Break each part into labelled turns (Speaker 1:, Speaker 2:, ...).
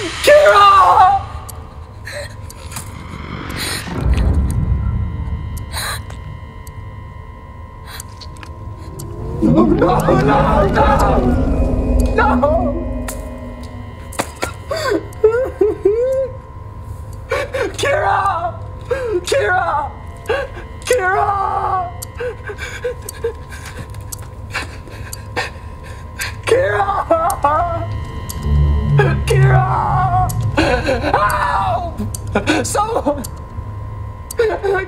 Speaker 1: Kira! No, no, no, no! No! Kira! Kira! Kira! Kira! Kira! Help! Someone!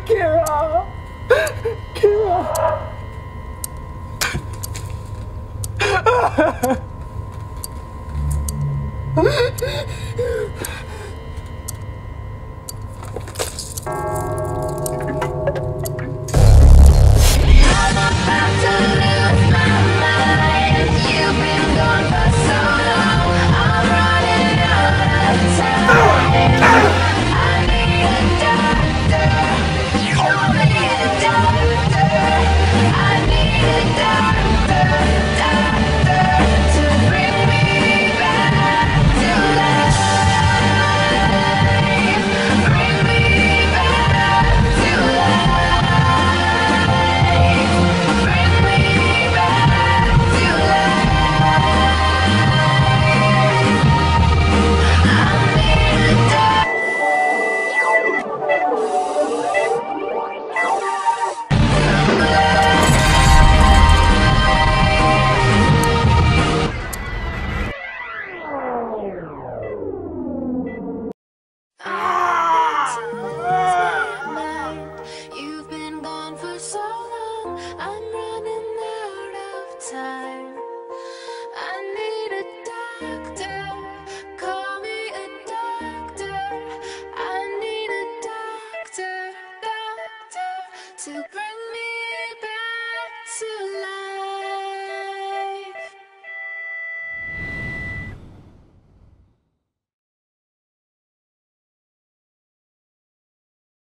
Speaker 1: Kira! Kira!
Speaker 2: I'm running out of time.